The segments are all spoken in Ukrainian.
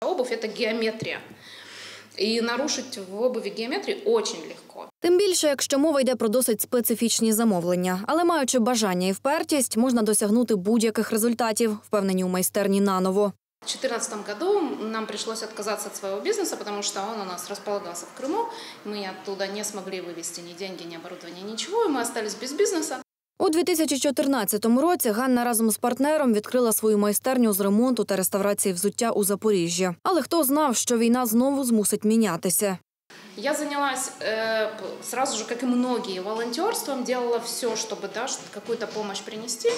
Обувь – это геометрия. И нарушить в обуви геометрию очень легко. Тим більше, якщо мова йде про досить специфічні замовлення, але маючи бажання і впертість, можна досягнути будь-яких результатів, впевнені у майстерні наново. В 2014 году нам пришлось отказаться от своего бизнеса, потому что он у нас располагался в Крыму. Мы оттуда не смогли вывести ни деньги, ни оборудование, ничего, и мы остались без бизнеса. У 2014 році Ганна разом з партнером відкрила свою майстерню з ремонту та реставрації взуття у Запоріжжі. Але хто знав, що війна знову змусить мінятися? Я занялась э, сразу же, как и многие, волонтерством, делала все, чтобы да, какую-то помощь принести.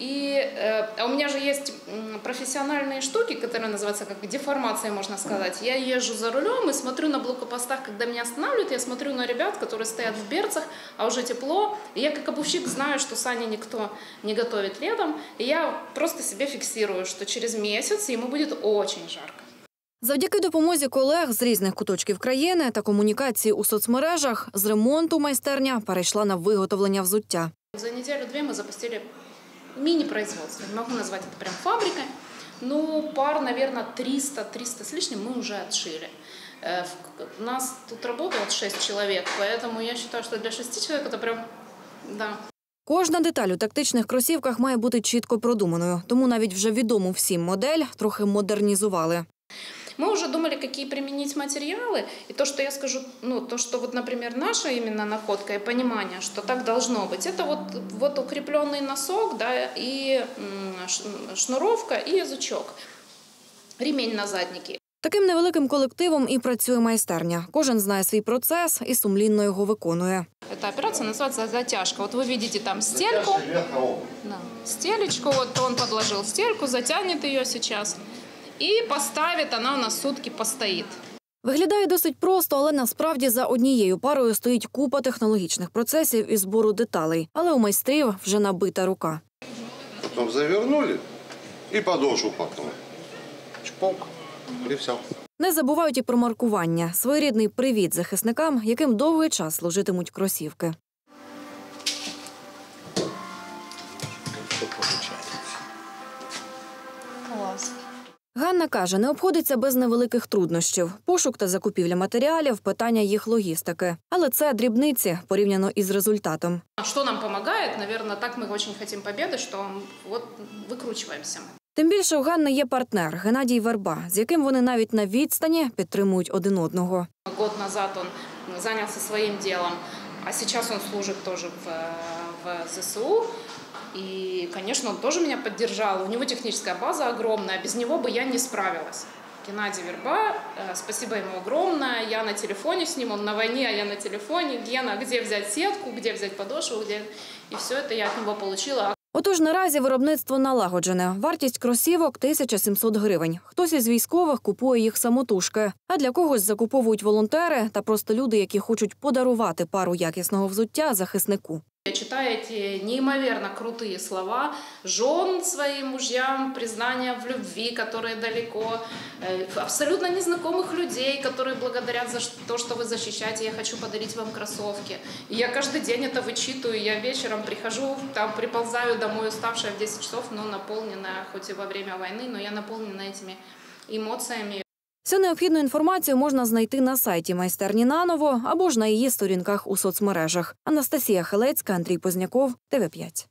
И э, а у меня же есть м, профессиональные штуки, которые называются как деформация, можно сказать. Я езжу за рулем и смотрю на блокопостах, когда меня останавливают, я смотрю на ребят, которые стоят в берцах, а уже тепло. И я как обувщик знаю, что сани никто не готовит летом. И я просто себе фиксирую, что через месяц ему будет очень жарко. Завдяки допомозі колег з різних куточків країни та комунікації у соцмережах з ремонту майстерня перейшла на виготовлення взуття. За неделю-две мы запустили мини-производство. Не могу назвать это прям фабрикой. Ну, пар, наверное, 300-300 с лишним мы уже отшили. Э, в- У нас тут работает 6 человек, поэтому я считаю, что для 6 человек это прям, да, Кожна деталь у тактичних кросівках має бути чітко продуманою, тому навіть вже відому всім модель трохи модернізували. Мы уже думали, какие применить материалы. И то, что я скажу, ну, то, что вот, например, наша именно находка и понимание, что так должно быть, это вот, вот укрепленный носок, да, и м, ш- шнуровка, и язычок. Ремень на заднике. Таким невеликим колективом і працює майстерня. Кожен знає свій процес і сумлінно його виконує. Эта операция называется затяжка. Вот вы видите там стельку. Да, стелечку, вот он подложил стельку, затянет ее сейчас. И поставит, она у нас сутки постоит. Виглядає досить просто, але насправді за однією парою стоїть купа технологічних процесів і збору деталей. Але у майстрів вже набита рука. Потом завернули и подошву потом. Чпок. И все. Не забувають і про маркування своєрідний привіт захисникам, яким довгий час служитимуть кросівки. Ганна каже, не обходиться без невеликих труднощів. Пошук та закупівля матеріалів, питання їх логістики. Але це дрібниці порівняно із результатом. А Что нам помогает? Наверное, так мы очень хотим победы, что вот выкручиваемся. Тим більше у Ганни є партнер Геннадій Верба, з яким вони навіть на відстані підтримують один одного. Год назад он занялся своим делом, а сейчас он служит тоже в, в ЗСУ. И, конечно, он тоже меня поддержал. У него техническая база огромная, без него бы я не справилась. Геннадий Верба, э, спасибо ему огромное. Я на телефоне с ним, он на войне, а я на телефоне. Гена, где взять сетку, где взять подошву, где... И все это я от него получила. Отож, наразі виробництво налагоджене. Вартість кросівок – 1700 гривень. Хтось із військових купує їх самотужки, а для когось закуповують волонтери та просто люди, які хочуть подарувати пару якісного взуття захиснику. Я читаю эти неимоверно крутые слова жен своим мужьям, признания в любви, которые далеко, э, абсолютно незнакомых людей, которые благодарят за то, что вы защищаете. Я хочу подарить вам кроссовки. И я каждый день это вычитываю. Я вечером прихожу, там приползаю домой уставшая в 10 часов, но наполненная, хоть и во время войны, но я наполнена этими эмоциями. Всю необхідну інформацію можна знайти на сайті майстерні наново або ж на її сторінках у соцмережах. Анастасія Хелецька, Андрій Позняков, ТВ5.